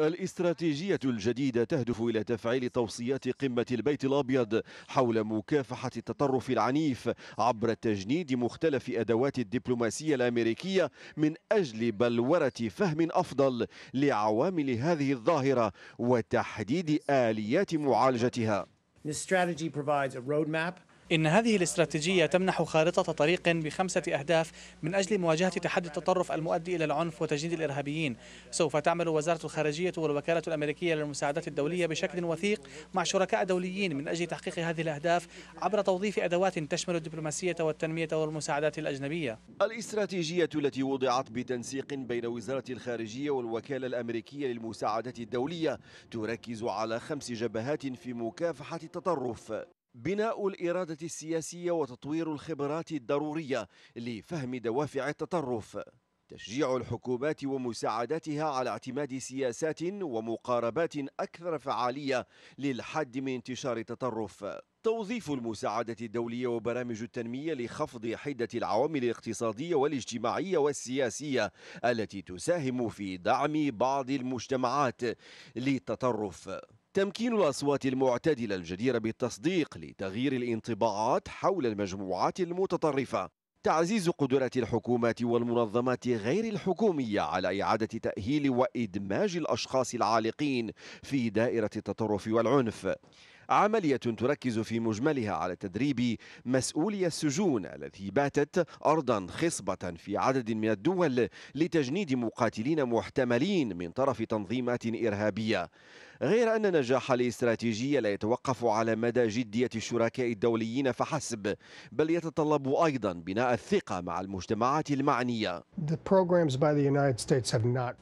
الاستراتيجية الجديدة تهدف إلى تفعيل توصيات قمة البيت الأبيض حول مكافحة التطرف العنيف عبر تجنيد مختلف أدوات الدبلوماسية الأمريكية من أجل بلورة فهم أفضل لعوامل هذه الظاهرة وتحديد آليات معالجتها. This strategy provides a roadmap إن هذه الاستراتيجية تمنح خارطة طريق بخمسة أهداف من أجل مواجهة تحدي التطرف المؤدي إلى العنف وتجنيد الإرهابيين. سوف تعمل وزارة الخارجية والوكالة الأمريكية للمساعدات الدولية بشكل وثيق مع شركاء دوليين من أجل تحقيق هذه الأهداف عبر توظيف أدوات تشمل الدبلوماسية والتنمية والمساعدات الأجنبية. الاستراتيجية التي وضعت بتنسيق بين وزارة الخارجية والوكالة الأمريكية للمساعدات الدولية تركز على خمس جبهات في مكافحة التطرف. بناء الإرادة السياسية وتطوير الخبرات الضرورية لفهم دوافع التطرف. تشجيع الحكومات ومساعدتها على اعتماد سياسات ومقاربات أكثر فعالية للحد من انتشار التطرف. توظيف المساعدة الدولية وبرامج التنمية لخفض حدة العوامل الاقتصادية والاجتماعية والسياسية التي تساهم في دعم بعض المجتمعات للتطرف. تمكين الأصوات المعتدلة الجديرة بالتصديق لتغيير الانطباعات حول المجموعات المتطرفة. تعزيز قدرات الحكومات والمنظمات غير الحكومية على إعادة تأهيل وإدماج الأشخاص العالقين في دائرة التطرف والعنف. عملية تركز في مجملها على تدريب مسؤولي السجون التي باتت أرضا خصبة في عدد من الدول لتجنيد مقاتلين محتملين من طرف تنظيمات إرهابية. غير أن نجاح الاستراتيجية لا يتوقف على مدى جدية الشركاء الدوليين فحسب بل يتطلب أيضا بناء الثقة مع المجتمعات المعنية.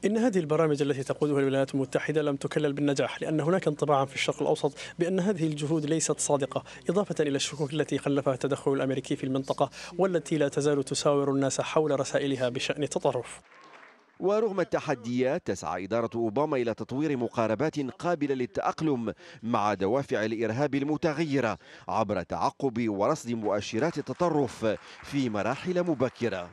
إن هذه البرامج التي تقودها الولايات المتحدة لم تكلل بالنجاح لأن هناك انطباعا في الشرق الأوسط بأن هذه الجهود ليست صادقة إضافة إلى الشكوك التي خلفها التدخل الأمريكي في المنطقة والتي لا تزال تساور الناس حول رسائلها بشأن التطرف. ورغم التحديات تسعى إدارة أوباما إلى تطوير مقاربات قابلة للتأقلم مع دوافع الإرهاب المتغيرة عبر تعقب ورصد مؤشرات التطرف في مراحل مبكرة.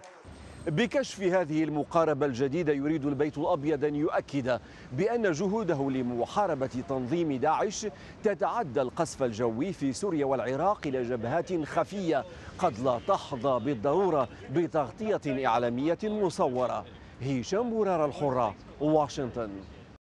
بكشف هذه المقاربة الجديدة يريد البيت الأبيض أن يؤكد بأن جهوده لمحاربة تنظيم داعش تتعدى القصف الجوي في سوريا والعراق إلى جبهات خفية قد لا تحظى بالضرورة بتغطية إعلامية مصورة. هشام مرار الحرة واشنطن